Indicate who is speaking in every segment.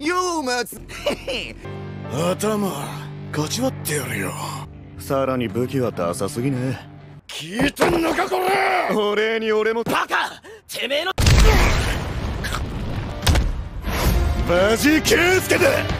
Speaker 1: ユーマツ
Speaker 2: 頭勝ち割ってやるよ
Speaker 3: さらに武器はダサすぎね。
Speaker 2: 聞いてんのかこれ
Speaker 3: お礼に俺も。
Speaker 1: バカ!てめえの
Speaker 3: マジ圭介だ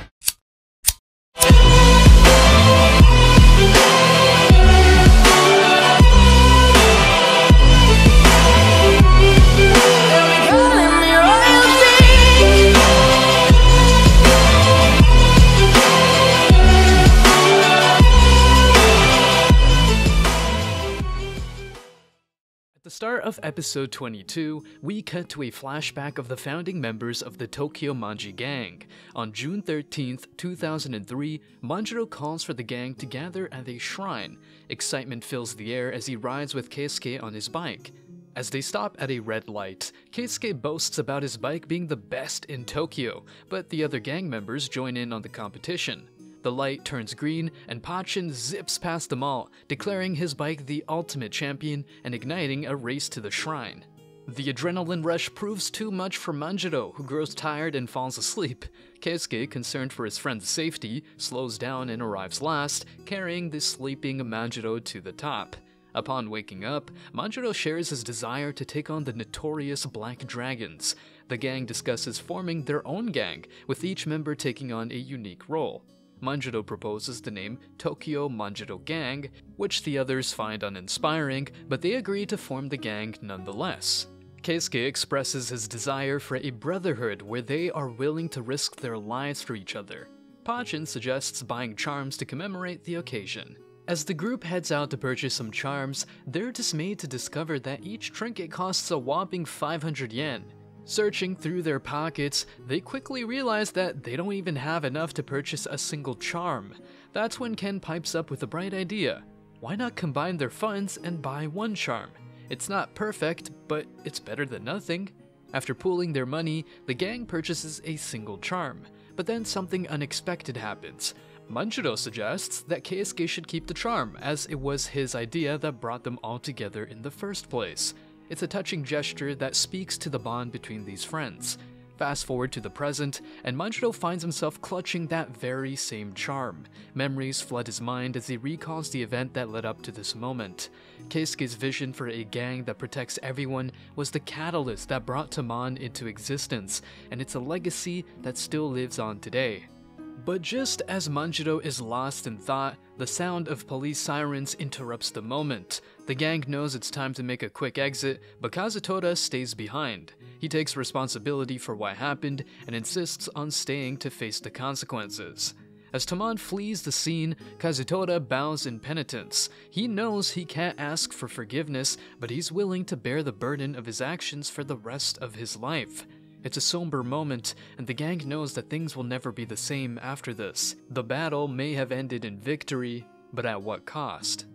Speaker 4: of episode 22, we cut to a flashback of the founding members of the Tokyo Manji Gang. On June 13, 2003, Manjiro calls for the gang to gather at a shrine. Excitement fills the air as he rides with Keisuke on his bike. As they stop at a red light, Keisuke boasts about his bike being the best in Tokyo, but the other gang members join in on the competition. The light turns green, and Pachin zips past them all, declaring his bike the ultimate champion and igniting a race to the shrine. The adrenaline rush proves too much for Manjiro, who grows tired and falls asleep. Keisuke, concerned for his friend's safety, slows down and arrives last, carrying the sleeping Manjiro to the top. Upon waking up, Manjiro shares his desire to take on the notorious Black Dragons. The gang discusses forming their own gang, with each member taking on a unique role. Manjiro proposes the name Tokyo Manjiro Gang, which the others find uninspiring, but they agree to form the gang nonetheless. Keisuke expresses his desire for a brotherhood where they are willing to risk their lives for each other. Pachin suggests buying charms to commemorate the occasion. As the group heads out to purchase some charms, they're dismayed to discover that each trinket costs a whopping 500 yen. Searching through their pockets, they quickly realize that they don't even have enough to purchase a single charm. That's when Ken pipes up with a bright idea. Why not combine their funds and buy one charm? It's not perfect, but it's better than nothing. After pooling their money, the gang purchases a single charm. But then something unexpected happens. Manjiro suggests that Keisuke should keep the charm, as it was his idea that brought them all together in the first place. It's a touching gesture that speaks to the bond between these friends. Fast forward to the present, and Manjiro finds himself clutching that very same charm. Memories flood his mind as he recalls the event that led up to this moment. Keisuke's vision for a gang that protects everyone was the catalyst that brought Taman into existence, and it's a legacy that still lives on today. But just as Manjiro is lost in thought, the sound of police sirens interrupts the moment. The gang knows it's time to make a quick exit, but Kazutora stays behind. He takes responsibility for what happened and insists on staying to face the consequences. As Taman flees the scene, Kazutora bows in penitence. He knows he can't ask for forgiveness, but he's willing to bear the burden of his actions for the rest of his life. It's a somber moment, and the gang knows that things will never be the same after this. The battle may have ended in victory, but at what cost?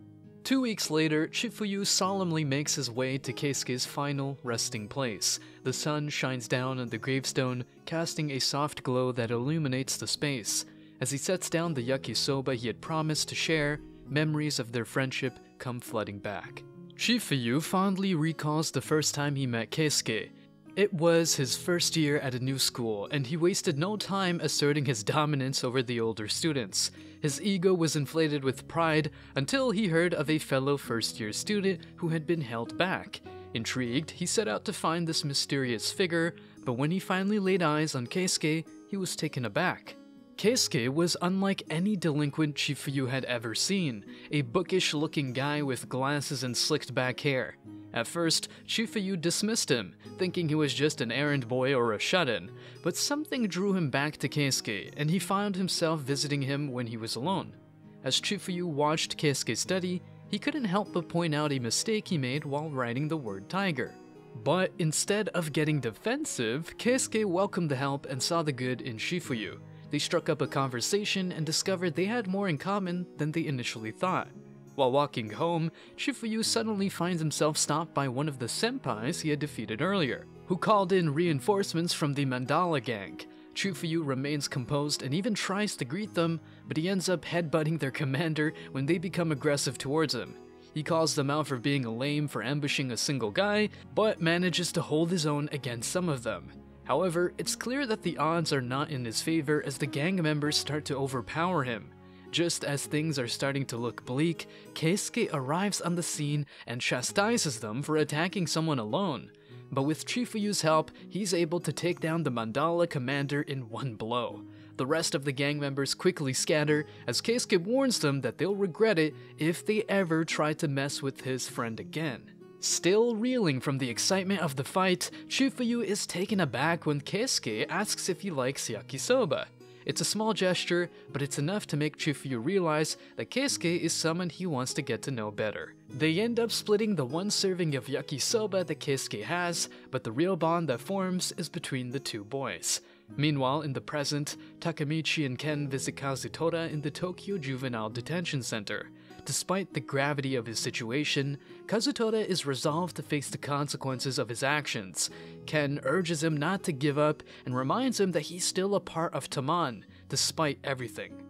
Speaker 4: Two weeks later, Chifuyu solemnly makes his way to Keisuke's final resting place. The sun shines down on the gravestone, casting a soft glow that illuminates the space. As he sets down the yakisoba he had promised to share, memories of their friendship come flooding back. Chifuyu fondly recalls the first time he met Keisuke. It was his first year at a new school, and he wasted no time asserting his dominance over the older students. His ego was inflated with pride until he heard of a fellow first year student who had been held back. Intrigued, he set out to find this mysterious figure, but when he finally laid eyes on Keisuke, he was taken aback. Keisuke was unlike any delinquent Chifuyu had ever seen, a bookish looking guy with glasses and slicked back hair. At first, Chifuyu dismissed him, thinking he was just an errand boy or a shut-in, but something drew him back to Keisuke, and he found himself visiting him when he was alone. As Chifuyu watched Keisuke study, he couldn't help but point out a mistake he made while writing the word tiger. But instead of getting defensive, Keisuke welcomed the help and saw the good in Chifuyu. They struck up a conversation and discovered they had more in common than they initially thought. While walking home, Chifuyu suddenly finds himself stopped by one of the senpais he had defeated earlier, who called in reinforcements from the Mandala gang. Chifuyu remains composed and even tries to greet them, but he ends up headbutting their commander when they become aggressive towards him. He calls them out for being a lame for ambushing a single guy, but manages to hold his own against some of them. However, it's clear that the odds are not in his favor as the gang members start to overpower him. Just as things are starting to look bleak, Keisuke arrives on the scene and chastises them for attacking someone alone. But with Chifuyu's help, he's able to take down the Mandala commander in one blow. The rest of the gang members quickly scatter as Keisuke warns them that they'll regret it if they ever try to mess with his friend again. Still reeling from the excitement of the fight, Chifuyu is taken aback when Keisuke asks if he likes yakisoba. It's a small gesture, but it's enough to make Chifuyu realize that Keisuke is someone he wants to get to know better. They end up splitting the one serving of yakisoba that Keisuke has, but the real bond that forms is between the two boys. Meanwhile, in the present, Takemichi and Ken visit Kazutora in the Tokyo Juvenile Detention Center. Despite the gravity of his situation, Kazutora is resolved to face the consequences of his actions. Ken urges him not to give up and reminds him that he's still a part of Taman, despite everything.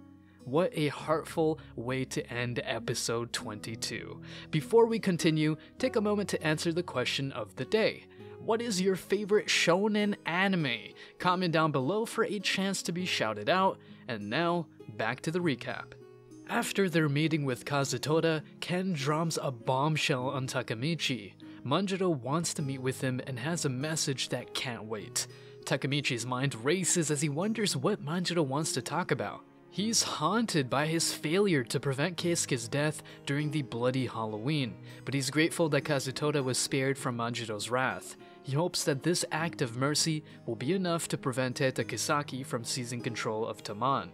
Speaker 4: What a heartful way to end episode 22. Before we continue, take a moment to answer the question of the day. What is your favorite shonen anime? Comment down below for a chance to be shouted out. And now, back to the recap. After their meeting with Kazutora, Ken drops a bombshell on Takemichi. Manjiro wants to meet with him and has a message that can't wait. Takemichi's mind races as he wonders what Manjiro wants to talk about. He's haunted by his failure to prevent Keisuke's death during the bloody Halloween, but he's grateful that Kazutora was spared from Manjiro's wrath. He hopes that this act of mercy will be enough to prevent Tetta Kisaki from seizing control of Taman.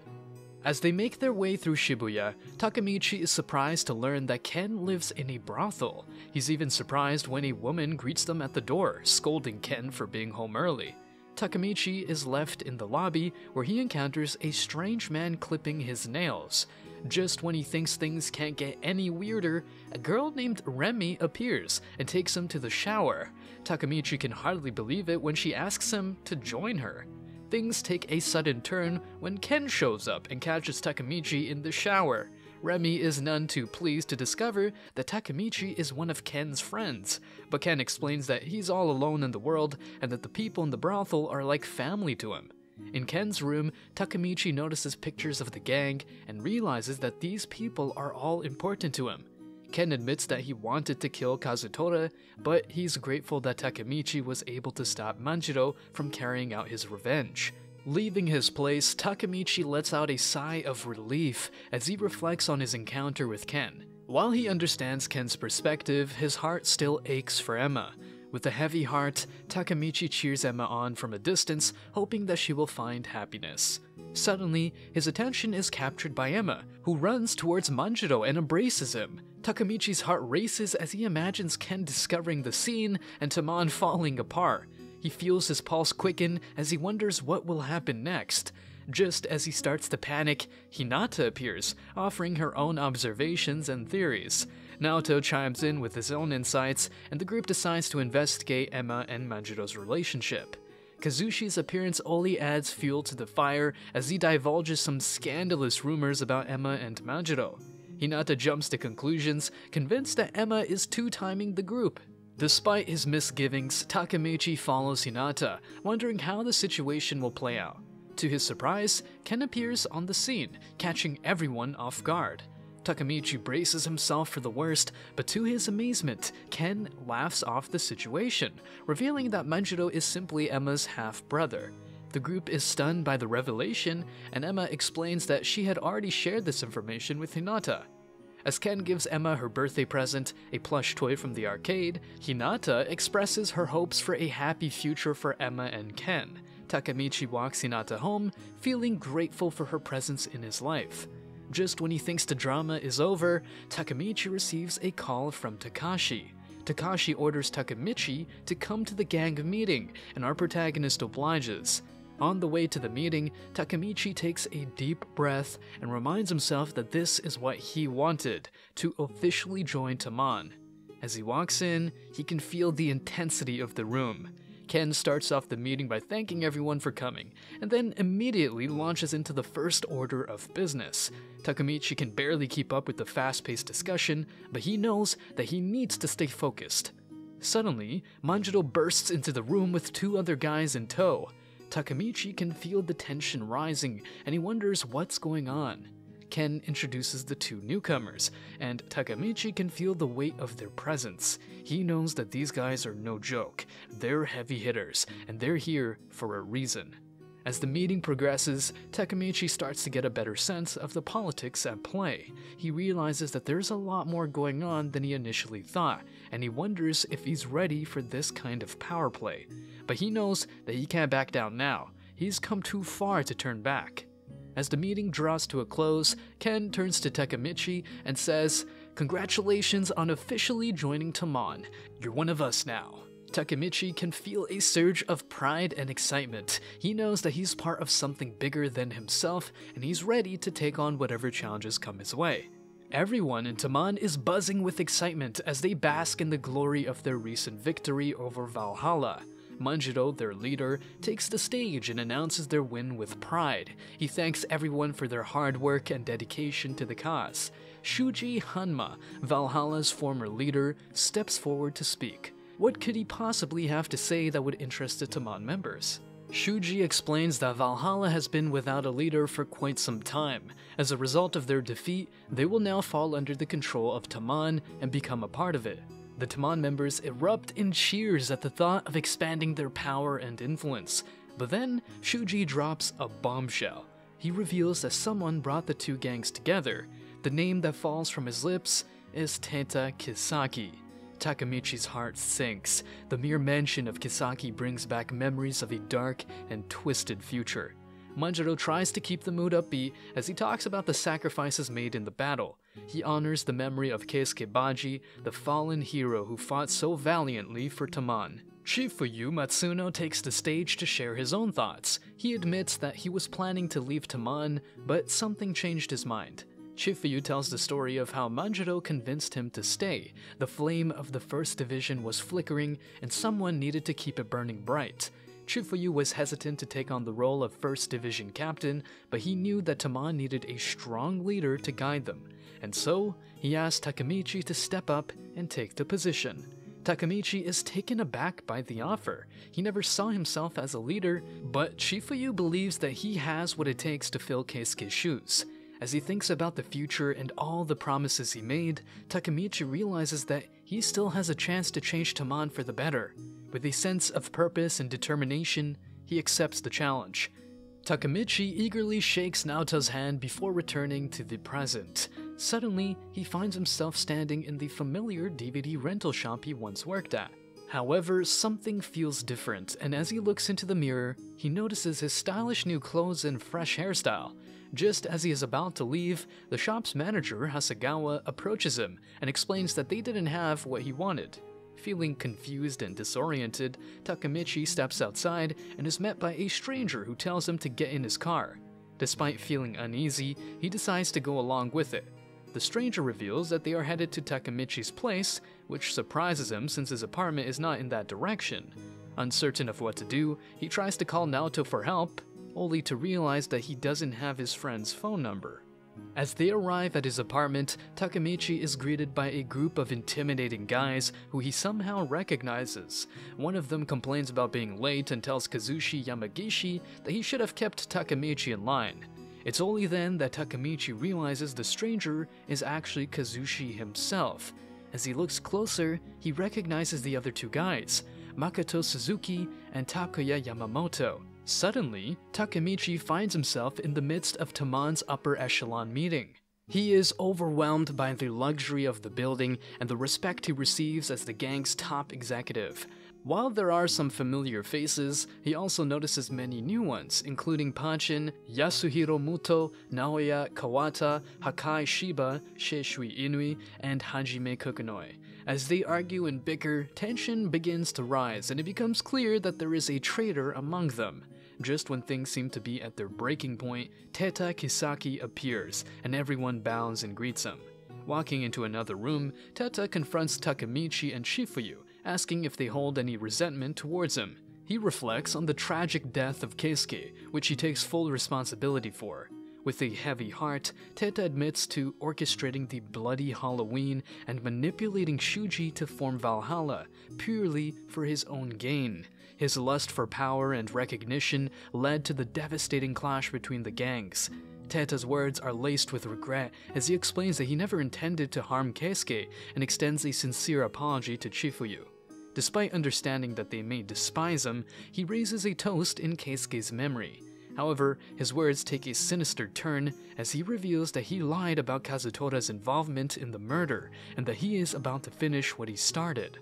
Speaker 4: As they make their way through Shibuya, Takemichi is surprised to learn that Ken lives in a brothel. He's even surprised when a woman greets them at the door, scolding Ken for being home early. Takemichi is left in the lobby where he encounters a strange man clipping his nails. Just when he thinks things can't get any weirder, a girl named Remy appears and takes him to the shower. Takemichi can hardly believe it when she asks him to join her. Things take a sudden turn when Ken shows up and catches Takemichi in the shower. Remy is none too pleased to discover that Takemichi is one of Ken's friends, but Ken explains that he's all alone in the world and that the people in the brothel are like family to him. In Ken's room, Takemichi notices pictures of the gang and realizes that these people are all important to him. Ken admits that he wanted to kill Kazutora, but he's grateful that Takemichi was able to stop Manjiro from carrying out his revenge. Leaving his place, Takemichi lets out a sigh of relief as he reflects on his encounter with Ken. While he understands Ken's perspective, his heart still aches for Emma. With a heavy heart, Takemichi cheers Emma on from a distance, hoping that she will find happiness. Suddenly, his attention is captured by Emma, who runs towards Manjiro and embraces him. Takemichi's heart races as he imagines Ken discovering the scene and Taman falling apart. He feels his pulse quicken as he wonders what will happen next. Just as he starts to panic, Hinata appears, offering her own observations and theories. Naoto chimes in with his own insights, and the group decides to investigate Emma and Manjiro's relationship. Kazushi's appearance only adds fuel to the fire as he divulges some scandalous rumors about Emma and Manjiro. Hinata jumps to conclusions, convinced that Emma is two-timing the group. Despite his misgivings, Takemichi follows Hinata, wondering how the situation will play out. To his surprise, Ken appears on the scene, catching everyone off guard. Takemichi braces himself for the worst, but to his amazement, Ken laughs off the situation, revealing that Manjiro is simply Emma's half-brother. The group is stunned by the revelation, and Emma explains that she had already shared this information with Hinata. As Ken gives Emma her birthday present, a plush toy from the arcade, Hinata expresses her hopes for a happy future for Emma and Ken. Takemichi walks Hinata home, feeling grateful for her presence in his life. Just when he thinks the drama is over, Takemichi receives a call from Takashi. Takashi orders Takemichi to come to the gang meeting, and our protagonist obliges. On the way to the meeting, Takemichi takes a deep breath and reminds himself that this is what he wanted to officially join Taman. As he walks in, he can feel the intensity of the room. Ken starts off the meeting by thanking everyone for coming, and then immediately launches into the first order of business. Takemichi can barely keep up with the fast paced discussion, but he knows that he needs to stay focused. Suddenly, Manjiro bursts into the room with two other guys in tow. Takemichi can feel the tension rising, and he wonders what's going on. Ken introduces the two newcomers, and Takemichi can feel the weight of their presence. He knows that these guys are no joke. They're heavy hitters, and they're here for a reason. As the meeting progresses, Takemichi starts to get a better sense of the politics at play. He realizes that there's a lot more going on than he initially thought, and he wonders if he's ready for this kind of power play. But he knows that he can't back down now. He's come too far to turn back. As the meeting draws to a close, Ken turns to Takemichi and says, Congratulations on officially joining Tamon. You're one of us now. Takemichi can feel a surge of pride and excitement. He knows that he's part of something bigger than himself, and he's ready to take on whatever challenges come his way. Everyone in Taman is buzzing with excitement as they bask in the glory of their recent victory over Valhalla. Manjiro, their leader, takes the stage and announces their win with pride. He thanks everyone for their hard work and dedication to the cause. Shuji Hanma, Valhalla's former leader, steps forward to speak. What could he possibly have to say that would interest the Taman members? Shuji explains that Valhalla has been without a leader for quite some time. As a result of their defeat, they will now fall under the control of Taman and become a part of it. The Taman members erupt in cheers at the thought of expanding their power and influence. But then, Shuji drops a bombshell. He reveals that someone brought the two gangs together. The name that falls from his lips is Tetta Kisaki. Takemichi's heart sinks. The mere mention of Kisaki brings back memories of a dark and twisted future. Manjiro tries to keep the mood upbeat as he talks about the sacrifices made in the battle. He honors the memory of Keisuke Baji, the fallen hero who fought so valiantly for Taman. Chifuyu Matsuno takes the stage to share his own thoughts. He admits that he was planning to leave Taman, but something changed his mind. Chief Chifuyu tells the story of how Manjiro convinced him to stay. The flame of the First Division was flickering, and someone needed to keep it burning bright. Chifuyu was hesitant to take on the role of First Division captain, but he knew that Taman needed a strong leader to guide them, and so he asked Takemichi to step up and take the position. Takemichi is taken aback by the offer. He never saw himself as a leader, but Chifuyu believes that he has what it takes to fill Keisuke's shoes. As he thinks about the future and all the promises he made, Takemichi realizes that he still has a chance to change Taman for the better. With a sense of purpose and determination, he accepts the challenge. Takemichi eagerly shakes Naoto's hand before returning to the present. Suddenly, he finds himself standing in the familiar DVD rental shop he once worked at. However, something feels different, and as he looks into the mirror, he notices his stylish new clothes and fresh hairstyle. Just as he is about to leave, the shop's manager, Hasegawa, approaches him and explains that they didn't have what he wanted. Feeling confused and disoriented, Takemichi steps outside and is met by a stranger who tells him to get in his car. Despite feeling uneasy, he decides to go along with it. The stranger reveals that they are headed to Takemichi's place, which surprises him since his apartment is not in that direction. Uncertain of what to do, he tries to call Naoto for help, only to realize that he doesn't have his friend's phone number. As they arrive at his apartment, Takemichi is greeted by a group of intimidating guys who he somehow recognizes. One of them complains about being late and tells Kazushi Yamagishi that he should have kept Takemichi in line. It's only then that Takemichi realizes the stranger is actually Kazushi himself. As he looks closer, he recognizes the other two guys, Makoto Suzuki and Takuya Yamamoto. Suddenly, Takemichi finds himself in the midst of Taman's upper echelon meeting. He is overwhelmed by the luxury of the building and the respect he receives as the gang's top executive. While there are some familiar faces, he also notices many new ones, including Pachin, Yasuhiro Muto, Naoya Kawata, Hakkai Shiba, Seishu Inui, and Hajime Kokonoi. As they argue and bicker, tension begins to rise, and it becomes clear that there is a traitor among them. Just when things seem to be at their breaking point, Tetta Kisaki appears, and everyone bows and greets him. Walking into another room, Tetta confronts Takemichi and Chifuyu, asking if they hold any resentment towards him. He reflects on the tragic death of Keisuke, which he takes full responsibility for. With a heavy heart, Tetta admits to orchestrating the bloody Halloween and manipulating Shuji to form Valhalla, purely for his own gain. His lust for power and recognition led to the devastating clash between the gangs. Tetta's words are laced with regret as he explains that he never intended to harm Keisuke and extends a sincere apology to Chifuyu. Despite understanding that they may despise him, he raises a toast in Keisuke's memory. However, his words take a sinister turn as he reveals that he lied about Kazutora's involvement in the murder and that he is about to finish what he started.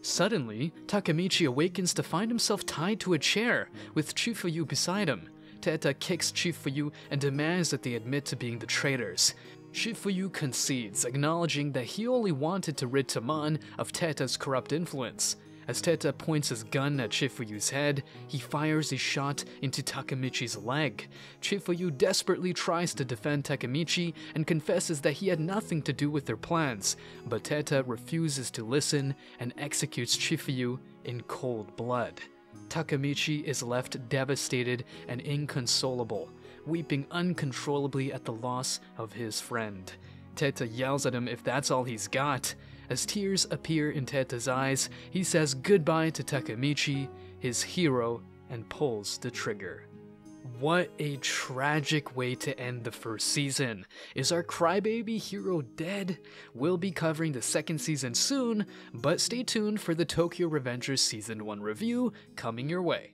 Speaker 4: Suddenly, Takemichi awakens to find himself tied to a chair, with Chifuyu beside him. Tetta kicks Chifuyu and demands that they admit to being the traitors. Chifuyu concedes, acknowledging that he only wanted to rid Taman of Tetta's corrupt influence. As Tetta points his gun at Chifuyu's head, he fires a shot into Takemichi's leg. Chifuyu desperately tries to defend Takemichi and confesses that he had nothing to do with their plans, but Tetta refuses to listen and executes Chifuyu in cold blood. Takemichi is left devastated and inconsolable, weeping uncontrollably at the loss of his friend. Tetta yells at him if that's all he's got. As tears appear in Tetta's eyes, he says goodbye to Takemichi, his hero, and pulls the trigger. What a tragic way to end the first season. Is our crybaby hero dead? We'll be covering the second season soon, but stay tuned for the Tokyo Revengers Season 1 review coming your way.